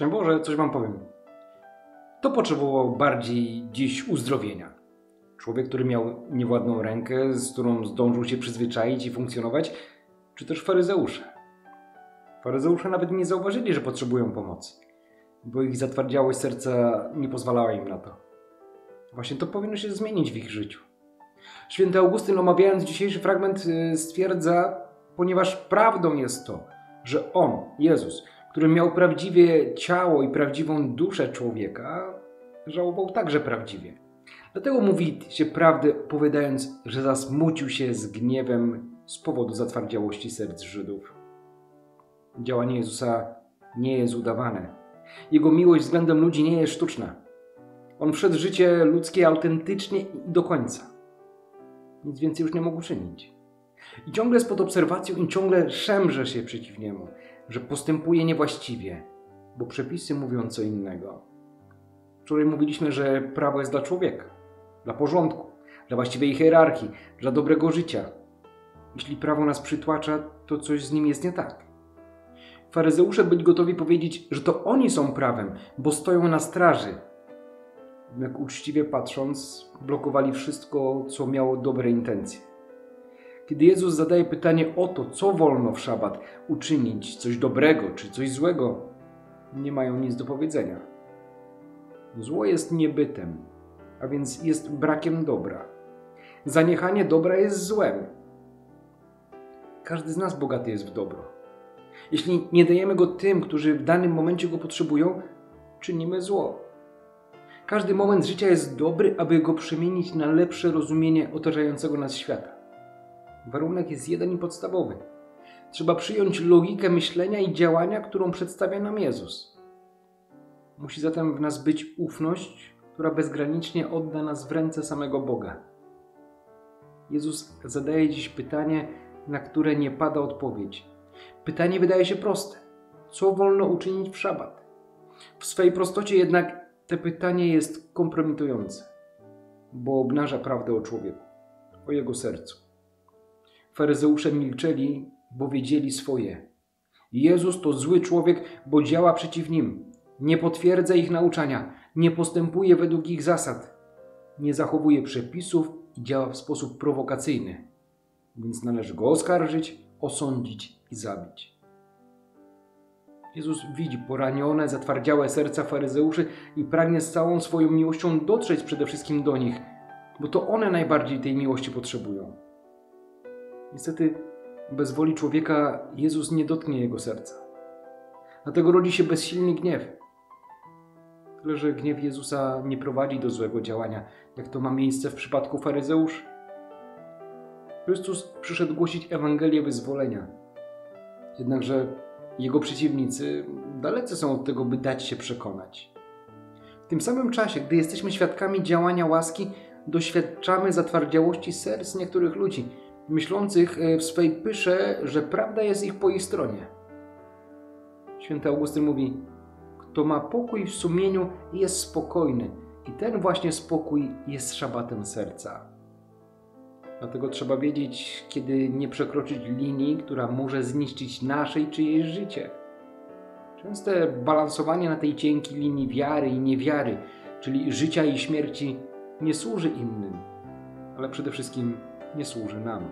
Szczęść Boże, coś wam powiem. To potrzebował bardziej dziś uzdrowienia. Człowiek, który miał niewładną rękę, z którą zdążył się przyzwyczaić i funkcjonować, czy też faryzeusze. Faryzeusze nawet nie zauważyli, że potrzebują pomocy, bo ich zatwardziałość serca nie pozwalała im na to. Właśnie to powinno się zmienić w ich życiu. Święty Augustyn, omawiając dzisiejszy fragment, y, stwierdza, ponieważ prawdą jest to, że On, Jezus, który miał prawdziwie ciało i prawdziwą duszę człowieka, żałował także prawdziwie. Dlatego mówi się prawdę, opowiadając, że zasmucił się z gniewem z powodu zatwardziałości serc Żydów. Działanie Jezusa nie jest udawane. Jego miłość względem ludzi nie jest sztuczna. On wszedł w życie ludzkie autentycznie i do końca. Nic więcej już nie mógł czynić. I ciągle jest pod obserwacją i ciągle szemrze się przeciw niemu, że postępuje niewłaściwie, bo przepisy mówią co innego. Wczoraj mówiliśmy, że prawo jest dla człowieka, dla porządku, dla właściwej hierarchii, dla dobrego życia. Jeśli prawo nas przytłacza, to coś z nim jest nie tak. Faryzeusze byli gotowi powiedzieć, że to oni są prawem, bo stoją na straży. Jednak uczciwie patrząc, blokowali wszystko, co miało dobre intencje. Kiedy Jezus zadaje pytanie o to, co wolno w szabat uczynić, coś dobrego czy coś złego, nie mają nic do powiedzenia. Zło jest niebytem, a więc jest brakiem dobra. Zaniechanie dobra jest złem. Każdy z nas bogaty jest w dobro. Jeśli nie dajemy go tym, którzy w danym momencie go potrzebują, czynimy zło. Każdy moment życia jest dobry, aby go przemienić na lepsze rozumienie otaczającego nas świata. Warunek jest jeden i podstawowy. Trzeba przyjąć logikę myślenia i działania, którą przedstawia nam Jezus. Musi zatem w nas być ufność, która bezgranicznie odda nas w ręce samego Boga. Jezus zadaje dziś pytanie, na które nie pada odpowiedź. Pytanie wydaje się proste: co wolno uczynić w szabat? W swej prostocie jednak to pytanie jest kompromitujące, bo obnaża prawdę o człowieku, o jego sercu. Faryzeusze milczeli, bo wiedzieli swoje. Jezus to zły człowiek, bo działa przeciw nim. Nie potwierdza ich nauczania, nie postępuje według ich zasad, nie zachowuje przepisów i działa w sposób prowokacyjny. Więc należy go oskarżyć, osądzić i zabić. Jezus widzi poranione, zatwardziałe serca faryzeuszy i pragnie z całą swoją miłością dotrzeć przede wszystkim do nich, bo to one najbardziej tej miłości potrzebują. Niestety, bez woli człowieka Jezus nie dotknie jego serca. Dlatego rodzi się bezsilny gniew. Tyle, że gniew Jezusa nie prowadzi do złego działania, jak to ma miejsce w przypadku faryzeuszy. Chrystus przyszedł głosić Ewangelię wyzwolenia. Jednakże jego przeciwnicy dalecy są od tego, by dać się przekonać. W tym samym czasie, gdy jesteśmy świadkami działania łaski, doświadczamy zatwardziałości serc niektórych ludzi, myślących e, w swej pysze, że prawda jest ich po ich stronie. Święty Augustyn mówi: Kto ma pokój w sumieniu, jest spokojny, i ten właśnie spokój jest szabatem serca. Dlatego trzeba wiedzieć, kiedy nie przekroczyć linii, która może zniszczyć nasze i czyjeś życie. Częste balansowanie na tej cienkiej linii wiary i niewiary, czyli życia i śmierci, nie służy innym, ale przede wszystkim nie służy nam.